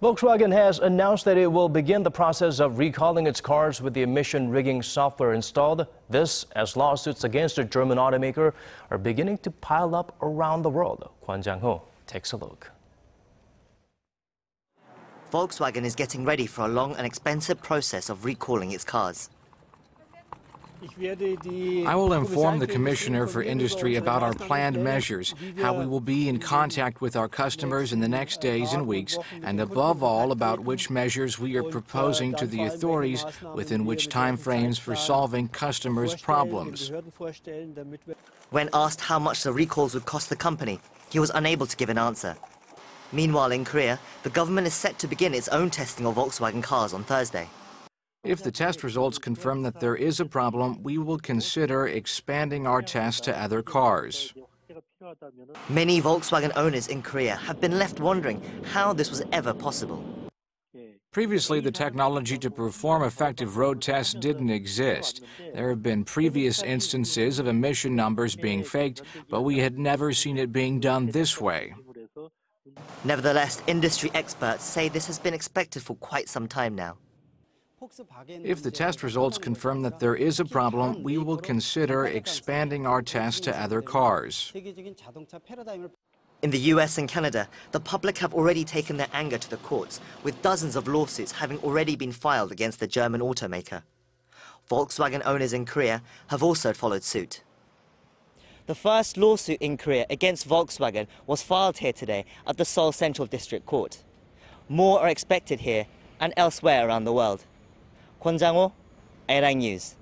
Volkswagen has announced that it will begin the process of recalling its cars with the emission rigging software installed. This as lawsuits against the German automaker are beginning to pile up around the world. Kwon Jang-ho takes a look. Volkswagen is getting ready for a long and expensive process of recalling its cars. I will inform the Commissioner for Industry about our planned measures, how we will be in contact with our customers in the next days and weeks, and above all about which measures we are proposing to the authorities within which timeframes for solving customers' problems. When asked how much the recalls would cost the company, he was unable to give an answer. Meanwhile, in Korea, the government is set to begin its own testing of Volkswagen cars on Thursday. If the test results confirm that there is a problem, we will consider expanding our test to other cars. Many Volkswagen owners in Korea have been left wondering how this was ever possible. Previously, the technology to perform effective road tests didn't exist. There have been previous instances of emission numbers being faked, but we had never seen it being done this way. Nevertheless, industry experts say this has been expected for quite some time now. If the test results confirm that there is a problem, we will consider expanding our test to other cars. In the US and Canada, the public have already taken their anger to the courts, with dozens of lawsuits having already been filed against the German automaker. Volkswagen owners in Korea have also followed suit. The first lawsuit in Korea against Volkswagen was filed here today at the Seoul Central District Court. More are expected here and elsewhere around the world. 권장호, Arirang News.